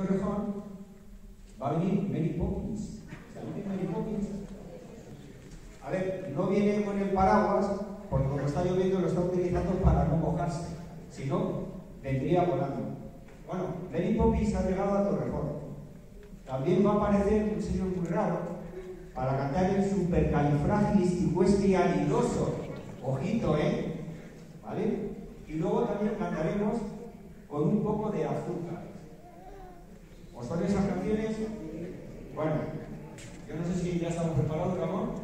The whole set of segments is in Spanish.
Torrejón va a venir Mary Poppins. ¿Sabéis Mary Poppins? A ver, no viene con el paraguas, porque como está lloviendo lo está utilizando para no mojarse. Si no, vendría volando. Bueno, Mary Poppins ha llegado a Torrejón. También va a aparecer un señor muy raro para cantar el supercalifragilisticexpialidocious. Ojito, ¿eh? ¿Vale? Y luego también cantaremos con un poco de azúcar. ¿Os son esas? Bueno, yo no sé si ya estamos preparados, Ramón.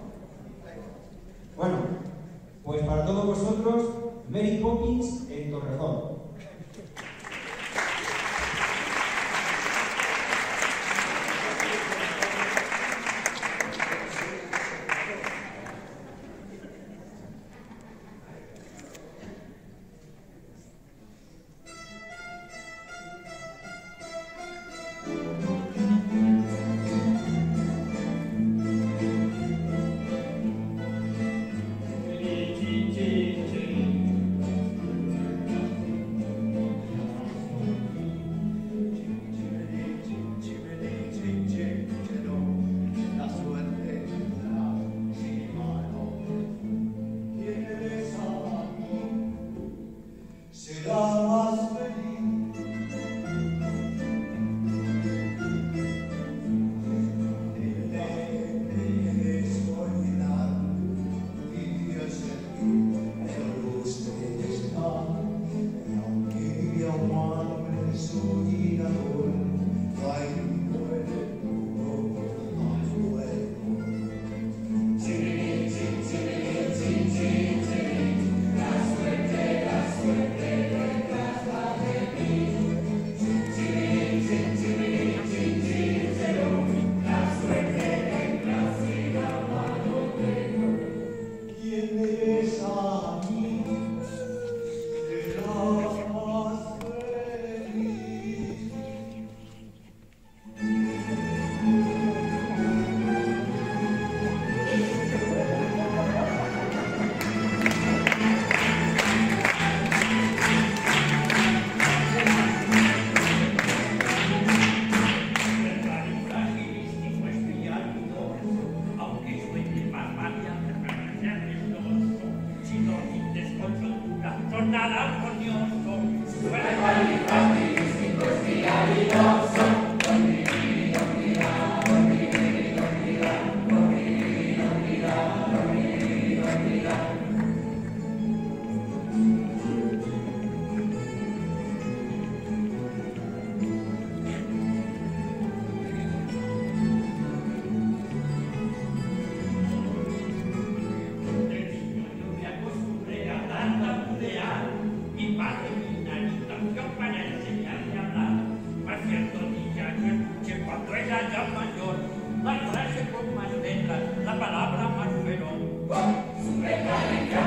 não Amen.